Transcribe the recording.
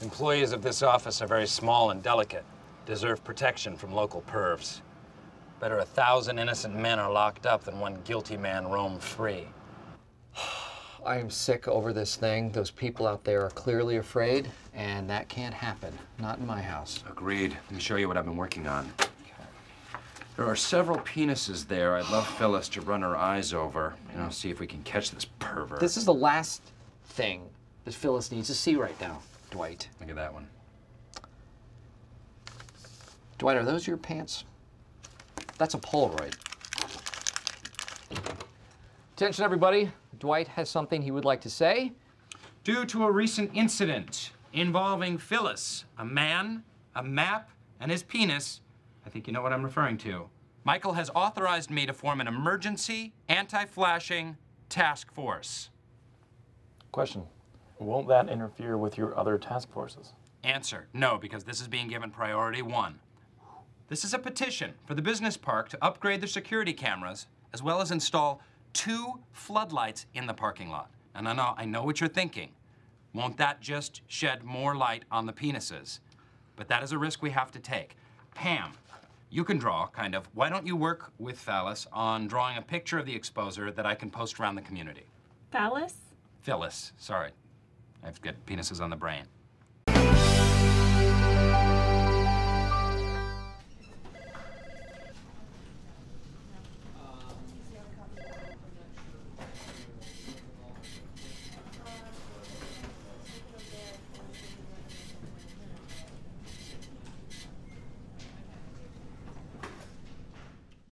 Employees of this office are very small and delicate, deserve protection from local pervs. Better a thousand innocent men are locked up than one guilty man roam free. I am sick over this thing. Those people out there are clearly afraid, and that can't happen. Not in my house. Agreed. Let me show you what I've been working on. There are several penises there. I'd love Phyllis to run her eyes over, you know, see if we can catch this pervert. This is the last thing that Phyllis needs to see right now, Dwight. Look at that one. Dwight, are those your pants? That's a Polaroid. Attention, everybody. Dwight has something he would like to say. Due to a recent incident involving Phyllis, a man, a map, and his penis, I think you know what I'm referring to. Michael has authorized me to form an emergency anti-flashing task force. Question. Won't that interfere with your other task forces? Answer, no, because this is being given priority one. This is a petition for the business park to upgrade their security cameras, as well as install two floodlights in the parking lot. And I know, I know what you're thinking. Won't that just shed more light on the penises? But that is a risk we have to take. Pam, you can draw, kind of. Why don't you work with Phyllis on drawing a picture of the exposer that I can post around the community? Phallus? Phyllis, sorry. I've got penises on the brain.